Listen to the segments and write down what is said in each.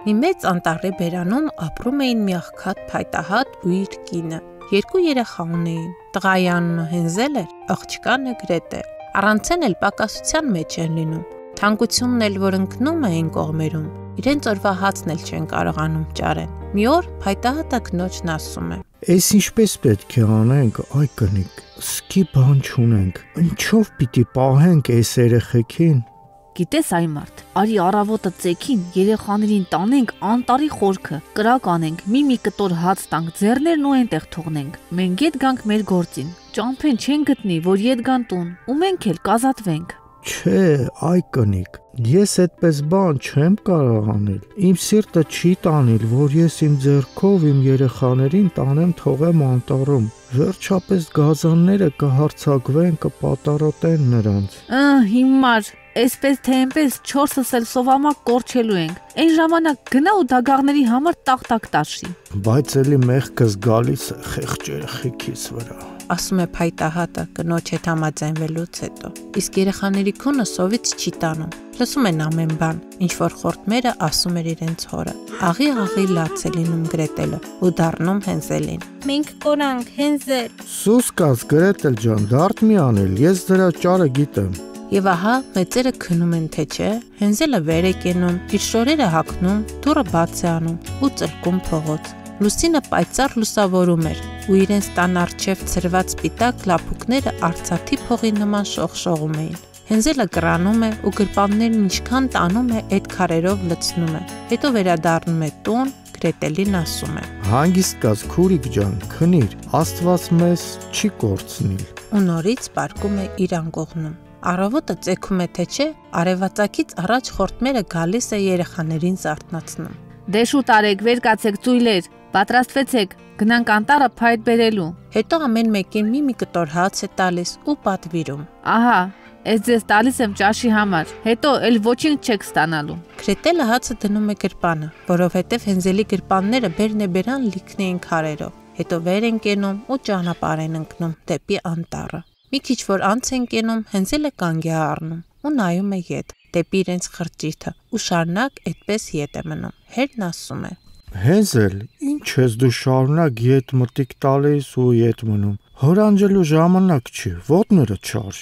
Մի մեծ անտառի բերանում ապրում էին մի աղքատ փայտահատ ու իր կինը։ Երկու երեխա ունեին։ Տղայի անունը Հենզել էր, աղջկանը Գրետե։ Առանցեն էլ պակասության մեջ են լինում։ Թանկությունն էլ որ ընկնում է այն կողմերում, իրենց օրվա հացն էլ չեն կարողանում ճարեն։ Մի օր փայտահատը կնոջն ասում է. Էս ինչպես պետք է անենք, այ կնիկ։ Սկի բան չունենք։ Ինչով պիտի պահենք այս երեխեքին։ Գիտես այ մարդ, արի առավոտը ցեքին երեխաներին տանենք անտարի խորքը, կրակ անենք, մի-մի կտոր հաց տանք, ձեռներն ու այնտեղ թողնենք։ Մենք ետ գանք մեր գործին։ Ճամփեն չեն գտնի, որ ետ գան տուն, ու մենք էլ կազատվենք։ Չէ, այ կնիկ, ես այդպես բան չեմ կարող անել։ Իմ սիրտը չի տանիլ, որ ես իմ ձեռքով իմ երեխաներին տանեմ թողեմ անտառում։ Վերջապես գազանները կհարցակվեն, կպատարոտեն նրանց։ Ահ, հիմար, Այսպես թե այնպես 4-ս էլ սովամակ կորչելու ենք։ Այն ժամանակ գնա ու դագաղների համար տախտակ տաշի։ Բայց էլի մեղքս գալիս է խեղճ երեխեքից վրա ասում է փայտահատը կնոջ հետ համաձայնվելուց հետո։ Իսկ երեխաների քունը սովից չի տանում։ Լսում են ամեն բան, ինչ որ խորտմերը ասում էր իրենց հորը։ Աղի աղի լաց է լինում Գրետելը ու դառնում Հենզելին։ Մենք կորանք Հենզել։ Սուս կաց Գրետել ջան, դարդ մի անել, ես դրա ճարը գիտեմ։ Եվ ահա մեծերը քնում են թե չէ, Հենզելը վեր է կենում, իր շորերը հագնում, դուռը բաց է անում ու ծլկում փողոց։ Լուսինը պայծառ լուսավորում էր, ու իրենց տան արջև ծրված սպիտակ լափուկները արծաթի փողի նման շողշողում էին։ Հենզելը կրանում է ու գրպաններն ինչքան տանում է, այդ քարերով լցնում է։ Հետո վերադառնում է տուն, Գրետելին ասում է. Հանգիստ կաց քուրիկ ջան, քնիր, Աստված մեզ չի կորցնիլ։ Ու նորից պարկում է իր անկողնում։ Առավոտը ցեքում է թե չէ, արևածագից առաջ խորտմերը գալիս է երեխաներին զարթնացնում։ Դե շուտ արեք, վեր կացեք ծույլեր, պատրաստվեցեք, գնանք անտառը փայտ բերելու։ Հետո ամեն մեկին մի-մի կտոր հաց է տալիս ու պատվիրում։ Ահա, Ես ձեզ տալիս եմ ճաշի համար։ Հետո էլ ոչինչ չեք ստանալու։ Քրետելը հացը դնում է գրպանը, որովհետև Հենզելի գրպանները բերնեբերան լիքն էին քարերով։ Հետո վեր են կենում ու ճանապարհ են ընկնում դեպի անտառը։ Մի քիչ որ անց են կենում, Հենզելը կանգ է առնում ու նայում է ետ, դեպի իրենց խրճիթը, ու շարնակ այդպես ետ է մնում։ Հերն ասում է. Հենզել, ինչ ես դու շարունակ ետ մտիկ տալիս ու ետ մնում։ Հորանջելու ժամանակ չի, ոտները չարժ։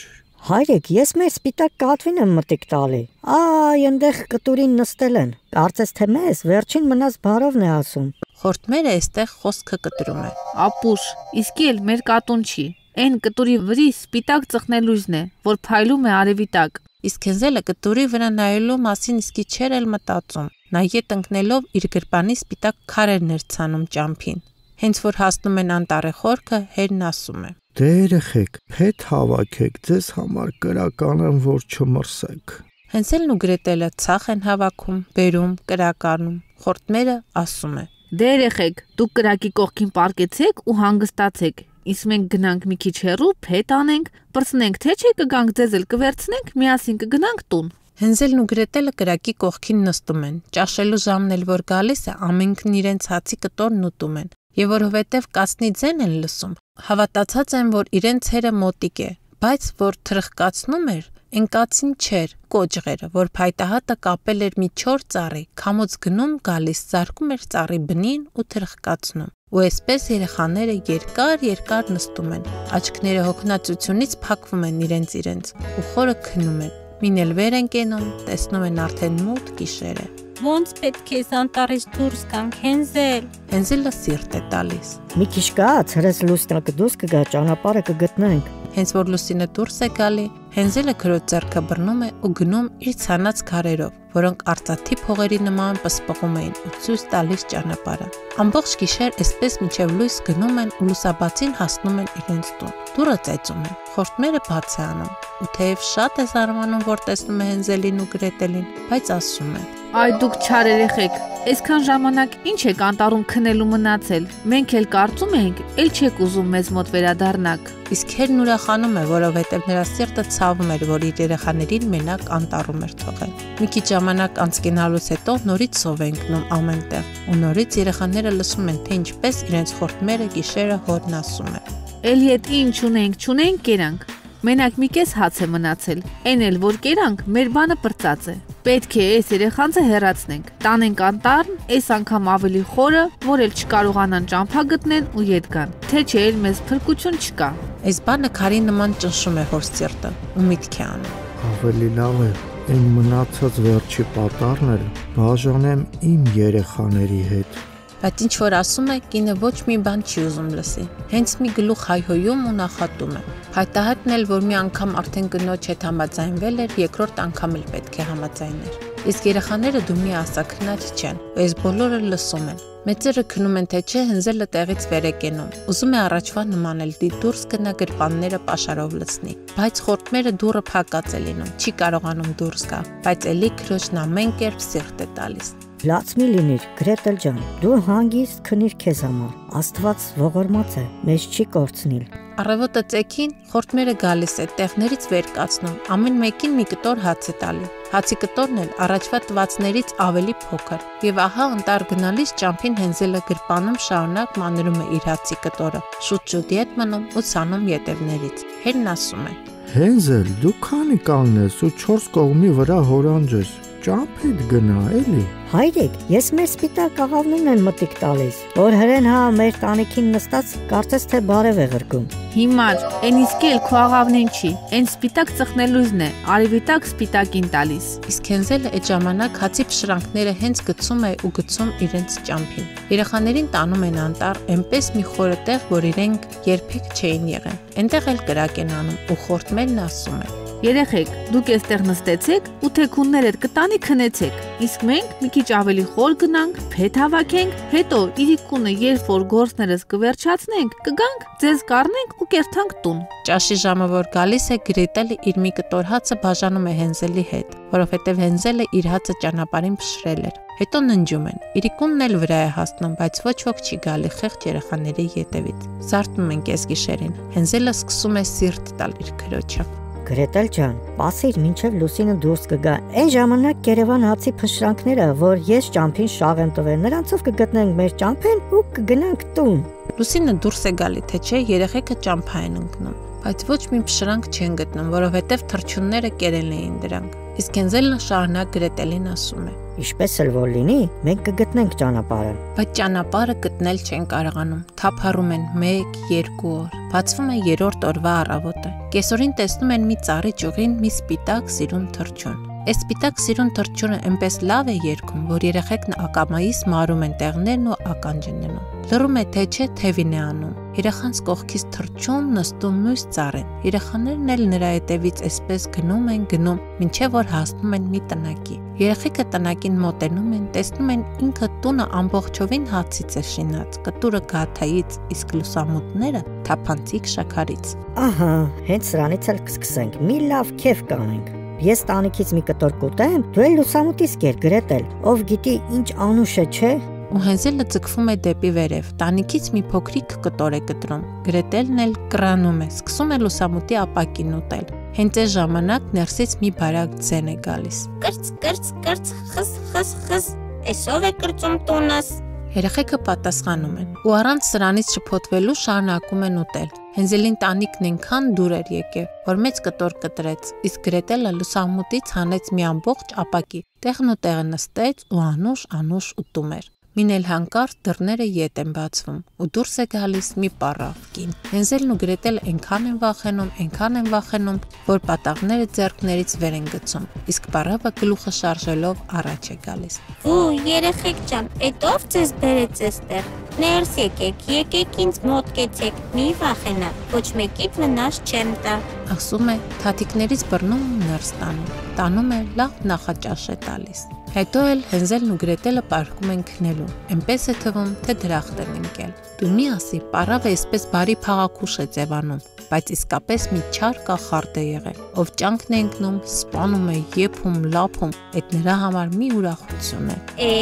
Հայրիկ, ես մեր սպիտակ կատվին եմ մտիկ տալի։ Այ, այնտեղ կտուրին նստել են։ Կարծես թե մեզ վերջին մնաց բարովն է ասում։ Խորտմերը այստեղ խոսքը կտրում է։ Ապուշ, իսկ էլ մեր կատուն չի։ Այն կտուրի վրի սպիտակ ծխնելույզն է, որ փայլում է արևի տակ։ Իսկ Հենզելը կտուրի վրա նայելու մասին իսկի չէր էլ մտածում։ Նա ետ ընկնելով իր գրպանի սպիտակ քարերն էր ցանում ճամփին։ Հենց որ հասնում են անտառի խորքը, Հերն ասում է. Դե երեխեք, փեթ հավաքեք, ձեզ համար կրական եմ, որ չմրսեք։ Հենսելն ու Գրետելը ցախ են հավաքում, բերում, կրականում։ Խորտմերը ասում է. Դե երեխեք, դուք կրակի կողքին պարկեցեք ու հանգստացեք իսկ մենք գնանք մի քիչ հեռու, փետ անենք, բրցնենք, թե չէ կգանք ձեզ էլ կվերցնենք, միասին կգնանք տուն։ Հենզելն ու Գրետելը կրակի կողքին նստում են։ Ճաշելու ժամն էլ որ գալիս է, ամենքն իրենց հացի կտորն ուտում են։ Եվ որովհետև կասնի ձեն են լսում, հավատացած են, որ իրենց հերը մոտիկ է, բայց որ թրխկացնում էր, Ընկածին չէր կոճղերը, որ փայտահատը կապել էր մի 4 ծառի, քամոց գնում գալիս զարկում էր ծառի բնին ու թրխկացնում։ Ու այսպես երեխաները երկար-երկար նստում են։ Աչքները հոգնածությունից փակվում են իրենց իրենց ու խորը քնում են։ Մինել վեր են կենում, տեսնում են արդեն մութ գիշերը։ Ոնց պետք է անտարից դուրս գանք, Հենզել։ Հենզելը սիրտ է տալիս։ Մի քիչ կա, ցրես լուսնա կդուս կգա, ճանապարհը կգտնենք։ Հենց որ լուսինը դուրս է գալի, Հենզելը քրոջ ձեռքը բռնում է ու գնում իր ցանած քարերով, որոնք արծաթի փողերի նման պսպղում էին ու ցույց տալիս ճանապարհը։ Ամբողջ գիշեր այսպես միջև լույս գնում են ու լուսաբացին հասնում են իրենց տուն։ Դուրը ծեծում է, խորտմերը բաց է անում, ու թեև շատ է զարմանում, որ տեսնում է Հենզելին ու Գրետելին, բայց ասում է. Այ դուք չար երեխեք, այսքան ժամանակ ինչ եք անտառում քնելու մնացել։ Մենք էլ կարծում ենք, ել չեք ուզում մեզ մոտ վերադառնաք։ Իսկ հերն ուրախանում է, որովհետև նրա սիրտը ցավում էր, որ իր երեխաներին մենակ անտառում էր թողել։ Մի քիչ ժամանակ անց կենալուց հետո նորից սով են գնում ամենտեղ, ու նորից երեխաները լսում են, թե ինչպես իրենց խորտմերը գիշերը հորն ասում է։ Էլի այդ ինչ ունենք, չունենք կերանք։ Մենակ մի կես հաց է մնացել։ Էն էլ որ կերանք, մեր բանը պրծած է։ Պետք է այս երեխանցը հեռացնենք։ Տանենք անտառն, այս անգամ ավելի խորը, որ էլ չկարողանան ճամփա գտնեն ու ետ գան։ Թե չէ, էլ մեզ փրկություն չկա։ Այս բանը քարի նման ճնշում է հոր սիրտը ու միտք է անում։ Ավելի լավ է այն մնացած վերջի պատառն էլ բաժանեմ իմ երեխաների հետ։ Բայց ինչ որ ասում է, կինը ոչ մի բան չի ուզում լսի։ Հենց մի գլուխ հայհոյում ու նախատում է։ Հայտահայտն էլ, որ մի անգամ արդեն կնոջ հետ համաձայնվել էր, երկրորդ անգամ էլ պետք է համաձայներ։ Իսկ երեխաները դու մի ասակնաչ չեն, այս բոլորը լսում են։ Մեծերը քնում են թե չէ, հնզելը տեղից վեր է կենում։ Ուզում է առաջվա նմանել դի դուրս գնա գրպանները pašարով լցնի, բայց խորտմերը դուռը փակած է լինում, չի կարողանում դուրս գա, բայց ելի քրոջն ամեն կերպ սիրտ է տալիս։ Լաց մի լինիր, Գրետել ջան։ Դու հանգիստ քնիր քեզ համար։ Աստված ողորմած է, մեզ չի կորցնիլ։ Առավոտը ցեքին խորտմերը գալիս է, տեղներից վեր կացնում, ամեն մեկին մի կտոր հաց է տալի։ Հացի կտորն էլ առաջվա տվածներից ավելի փոքր։ Եվ ահա ընտար գնալիս ճամփին հենզելը գրպանում շարունակ մանրում է իր հացի կտորը։ Շուտ-շուտ ետ մնում ու ցանում յետևներից։ Հերն ասում է. Հենզել, դու քանի կանգնես ու 4 կողմի վրա հորանջես։ Ճամփիդ գնա, էլի։ Հայրիկ, ես մեր սպիտակ աղավնուն են մտիկ տալիս, որ հրեն հա մեր տանիքին նստած կարծես թե բարև է ղրկում։ Հիմար, այն իսկ էլ քո աղավնին չի, այն սպիտակ ծխնելուզն է, արիվիտակ սպիտակին տալիս։ Իսկ Հենզելը այդ ժամանակ հացի փշրանքները հենց գցում է ու գցում իրենց ճամփին։ Երեխաներին տանում են անտառ, այնպես մի խորը տեղ, որ իրենք երբեք չէին եղել։ Այնտեղ էլ կրակ են անում ու խորտմելն ասում է. Երեխեք, դուք այստեղ նստեցեք ու թեքուններդ կտանի քնեցեք։ Իսկ մենք մի քիչ ավելի խոր գնանք, փետ հավաքենք, հետո իրիկունը երբ որ գործներս կվերջացնենք, կգանք, ձեզ կառնենք ու կերթանք տուն։ Ճաշի ժամը որ գալիս է Գրետելը իր մի կտոր հացը բաժանում է Հենզելի հետ, որովհետև Հենզելը իր հացը ճանապարհին փշրել էր։ Հետո ննջում են։ Իրիկունն էլ վրա է հասնում, բայց ոչ ոք չի գալի խեղճ երեխաների ետևից։ Զարթնում են կեսգիշերին։ Հենզելը սկսում է սիրտ տալ իր քրոջը։ Գրետել ջան, սպասիր, մինչև Լուսինը դուրս կգա։ Այն ժամանակ Երևան հացի փշրանքները, որ ես ճամփին շաղ եմ տվել, նրանցով կգտնենք մեր ճամփեն ու կգնանք տուն։ Լուսինը դուրս է գալի, թե չէ երեխեքը ճամփա են ընկնում, բայց ոչ մի փշրանք չեն գտնում, որովհետև թրջունները կերել էին դրանք։ Իսկ Կենզելը շարունակ Գրետելին ասում է. Ինչպես էլ որ լինի, մենք կգտնենք ճանապարհը։ Բայց ճանապարհը գտնել չեն կարողանում։ Թափառում են 1-2 օր։ Բացվում է երրորդ օրվա առավոտը։ Կեսօրին տեսնում են մի ծառի ճյուղին մի սպիտակ սիրուն թրջուն։ Այս սպիտակ սիրուն թրջունը այնպես լավ է երգում, որ երեխեքն ակամայից մարում են տեղներն ու ականջ են դնում։ Լռում է թե չէ թևին է անում։ Երեխանց կողքից թրջում նստում մյուս ծառեն։ Երեխաներն էլ նրա հետևից այսպես գնում են, գնում, մինչև որ հասնում են մի տնակի։ Երեխեքը տնակին մոտենում են, տեսնում են ինքը տունը ամբողջովին հացից է շինած, կտուրը գաթայից, իսկ լուսամուտները թափանցիկ շաքարից։ Ահա, հենց սրանից էլ կսկսենք։ Մի լավ քեֆ կանենք։ Ես տանիքից մի կտոր կուտեմ, դու էլ լուսամուտից կեր գրետել։ Ով գիտի ինչ անուշ է, չէ։ ու Հենզելը ձգվում է դեպի վերև։ Տանիքից մի փոքրիկ կտոր է կտրում։ Գրետելն էլ կրանում է, սկսում է լուսամուտի ապակին ուտել։ Հենց այս ժամանակ ներսից մի բարակ ձեն է գալիս։ Կրծ կրծ կրծ խս խս խս Էսով է կրծում տունս Երեխեքը պատասխանում են ու առանց սրանից շփոթվելու շարունակում են ուտել։ Հենզելին տանիքն այնքան դուր էր եկել, որ մեծ կտոր կտրեց, իսկ Գրետելը լուսամուտից հանեց մի ամբողջ ապակի։ Տեղն ու տեղը նստեց ու անուշ անուշ ուտում էր։ Մին էլ հանկարծ դռները ետ են բացվում ու դուրս է գալիս մի պարավ կին։ Հենզելն ու Գրետելը այնքան են վախենում, այնքան են վախենում, որ պատաղները ձեռքներից վեր են գցում, իսկ պարավը գլուխը շարժելով առաջ է գալիս։ Ու երեխեք ջան, այդ ով ձեզ բերեց այստեղ։ Ներս եկեք, եկեք ինձ մոտ կեցեք, մի վախենա, ոչ մեկի վնաս չեմ տա։ Ասում է, թաթիկներից բռնում ու ներս տանում։ Տանում է լավ նախաճաշ է տալիս։ Հետո էլ Հենզելն ու Գրետելը պարկում են քնելու։ Էնպես է թվում, թե դրախտ են ընկել։ Դու մի ասի, պարավը այսպես բարի փաղաքուշ է ձևանում, բայց իսկապես մի չար կախարդ է եղել, ով ճանկն է ընկնում, սպանում է, եփում, լափում, այդ նրա համար մի ուրախություն է։ Է,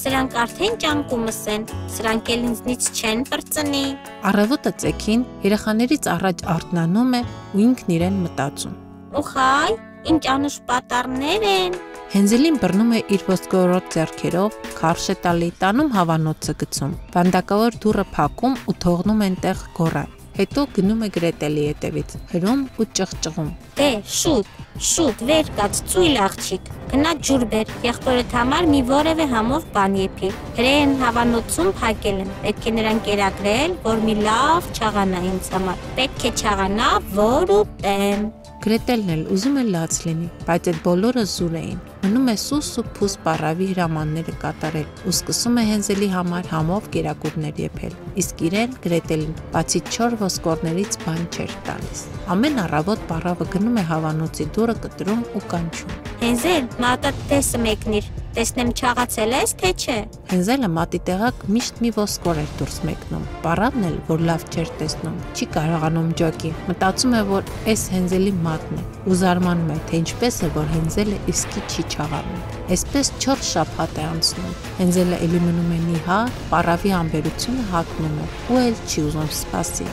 սրանք արդեն ճանկումս են, սրանք էլ ինձնից չեն բրծնի։ Առավոտը ցեքին երեխաներից առաջ արթնանում է ու ինքն իրեն մտածում։ Ուխայ, ինչ անուշ պատառներ են։ Հենզելին բռնում է իր ոսկորոտ ձեռքերով, քարշ է տալի, տանում հավանոցը գցում։ Վանդակավոր դուռը փակում ու թողնում այնտեղ գոռան։ հետո գնում է Գրետելի հետևից, հրում ու ճղճղում։ Դե, շուտ, շուտ, վեր կաց, ծույլ աղջիկ։ Գնա ջուր բեր, եղբորդ համար մի որևէ համով բան եփի։ Հրեն հավանոցում փակել եմ։ Պետք է նրան կերակրել, որ մի լավ չաղանա ինձ համար։ Պետք է չաղանա, որ ուտեմ։ Գրետելն էլ ուզում է լաց լինի, բայց այդ բոլորը զուր էին։ Մնում է սուս ու փուս պարավի հրամանները կատարել ու սկսում է Հենզելի համար համով կերակուրներ եփել։ Իսկ իրեն Գրետելին բացի 4 ոսկորներից բան չէր տալիս։ Ամեն առավոտ պարավը գնում է հավանոցի դուռը կտրում ու կանչում։ Հենզել, մատա տեսը մեկնիր։ Տեսնեմ չաղացել ես, թե չէ։ Հենզելը մատի տեղակ միշտ մի ոսկոր էր դուրս մեկնում։ Պարավն էլ, որ լավ չէր տեսնում, չի կարողանում ջոկի։ Մտածում է, որ այս Հենզելի մատն է ու զարմանում է, թե ինչպես է, որ Հենզելը իսկի չի չաղանում։ Այսպես 4 շաբաթ է անցնում։ Հենզելը էլի մնում է նիհար, պարավի ամբերությունը հակնում է ու էլ չի ուզում սպասի։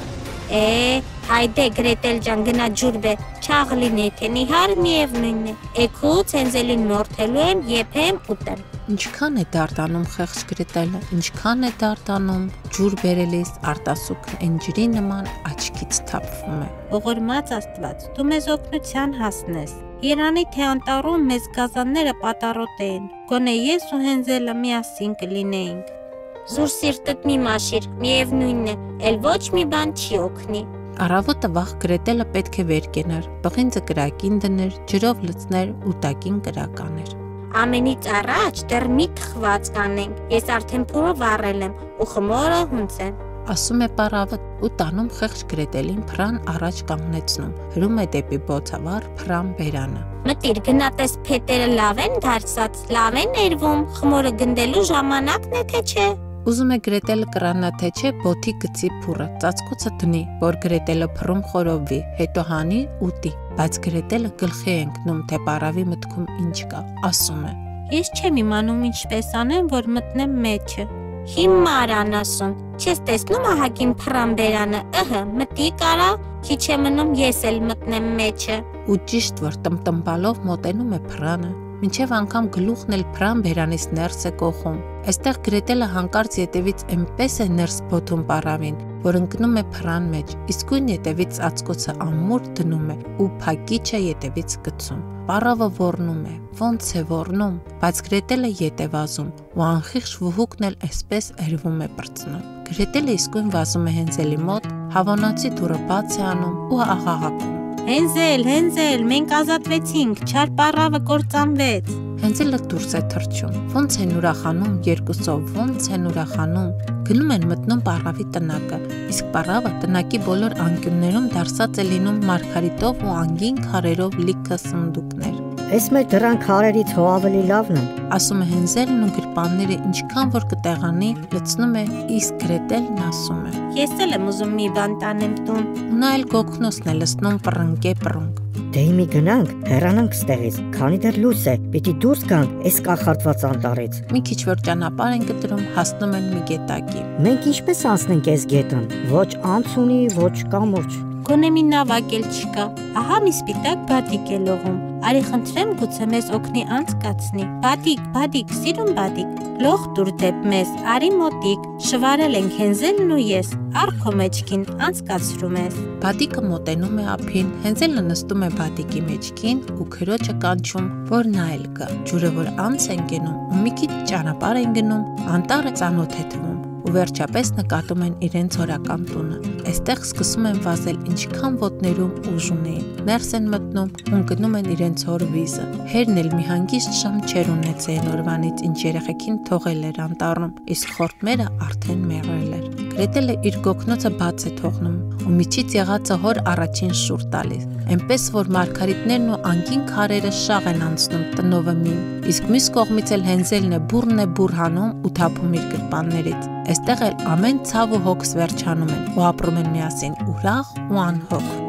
Է, հայդե Գրետել ջան գնա ջուր բե, չաղ լինի, թե նիհար միևնույնն է։ Էքուց հենզելին մորթելու եմ, եփեմ ուտեմ։ Ինչքան է դարտանում խեղճ գրետելը, ինչքան է դարտանում ջուր բերելիս արտասուքը այն ջրի նման աչքից թափվում է։ Ողորմած Աստված, դու մեզ օգնության հասնես։ Երանի թե անտառում մեզ գազանները պատառոտ էին։ Գոնե ես ու Հենզելը միասին կլինեինք։ Զուր սիրտդ մի մաշիր, միևնույնն է, ել ոչ մի բան չի օգնի։ Առավոտը վաղ գրետելը պետք է վեր կենար, բղինձը կրակին դներ, ջրով լցներ ու տակին կրականեր։ Ամենից առաջ դեռ մի թխված կանենք։ Ես արդեն փորը վառել եմ ու խմորը հունց է։ Ասում է պարավը ու տանում խեղճ գրետելին փրան առաջ կանգնեցնում։ Հրում է դեպի բոցավառ փրան բերանը։ Մտիր գնա տես փետերը լավ են դարձած, լավ են ներվում, խմորը գնդելու ժամանակն է թե չէ։ Ուզում է Գրետելը կրանա թե չէ բոթի գծի փուրը, ծածկոցը տնի, որ Գրետելը փռում խորովվի, հետո հանի ուտի, բայց Գրետելը գլխի է ընկնում, թե բարավի մտքում ինչ կա, ասում է. Ես չեմ իմանում ինչպես անեմ, որ մտնեմ մեջը։ Հիմար անասուն, չես տեսնում ահագին փռամբերանը, ըհը, մտի կարա, քիչ է մնում ես էլ մտնեմ մեջը։ Ու ճիշտ որ տմտմբալով մոտենում է փռանը, մինչև անգամ գլուխն էլ փրան բերանից ներս է կողում։ Այստեղ Գրետելը հանկարծ ետևից այնպես է ներս բոթում պարավին, որ ընկնում է փրան մեջ, իսկույն ետևից ածկոցը ամուր դնում է ու փակիչը ետևից գցում։ Պարավը ոռնում է, ոնց է ոռնում, բայց Գրետելը ետ է վազում ու անխիղճ վհուկն էլ այսպես երվում է բրծնում։ Գրետելը իսկույն վազում է Հենզելի մոտ, հավանոցի դուռը բաց է անում ու աղաղակում Հենզել, Հենզել, մենք ազատվեցինք, չար պարավը կործանվեց։ Հենզելը դուրս է թռչում։ Ոնց են ուրախանում երկուսով, ոնց են ուրախանում։ Գնում են մտնում պարավի տնակը, իսկ պարավը տնակի բոլոր անկյուններում դարսած է լինում մարգարիտով ու անգին քարերով լիքը սնդուկներ։ Այս մեր դրան քարերից հո ավելի լավն են։ Ասում է Հենզելն ու գրպանները ինչքան որ կտեղանի, լցնում է, իսկ Գրետելն ասում է. Ես էլ եմ ուզում մի բան տանեմ տուն։ Ու նա էլ գոքնոսն է լցնում պռնկե պռնկ։ Դե մի գնանք, հեռանանք ստեղից, քանի դեռ լույս է, պիտի դուրս գանք այս կախարդված անտառից։ Մի քիչ որ ճանապարհ են կտրում, հասնում են մի գետակի։ Մենք ինչպես անցնենք այս գետը։ Ոչ անց ունի, ոչ կամուրջ։ Գոնե մի նավակ էլ չկա։ Ահա մի սպիտակ բադիկ է լողում։ Արի խնդրեմ գուցե մեզ օգնի անցկացնի։ Բադիկ, բադիկ, սիրուն բադիկ։ Լող դուր դեպ մեզ, արի մոտիկ։ Շվարել ենք Հենզելն ու ես։ Արքո մեջքին անցկացրում ես։ Բադիկը մոտենում է ափին, Հենզելը նստում է բադիկի մեջքին ու քրոջը կանչում, որ նա էլ գա։ Ջուրը որ անց են գնում ու մի քիչ ճանապարհ են գնում, անտառը ծանոթ է թվում ու վերջապես նկատում են իրենց հորական տունը։ Այստեղ սկսում են վազել ինչքան ոտներում ուժ ունեին։ Ներս են մտնում ու գնում են իրենց հոր վիզը։ Հերն էլ մի հանգիստ շամ չեր ունեցել օրվանից, ինչ երեխեքին թողել էր անտառում, իսկ խորտմերը արդեն մեռել էր։ Գրետելը իր գոքնոցը բաց է թողնում ու միջից եղածը հոր առաջին շուր տալիս։ Էնպես որ մարգարիտներն ու անկին քարերը շաղ են անցնում տնովը մին, իսկ մյուս կողմից էլ հենզելն է բուրն է բուր հանում ու թափում իր գրպաններից։ Այստեղ էլ ամեն ցավ ու հոգս վերջանում են ու ապրում են միասին ուրախ ու անհոգ։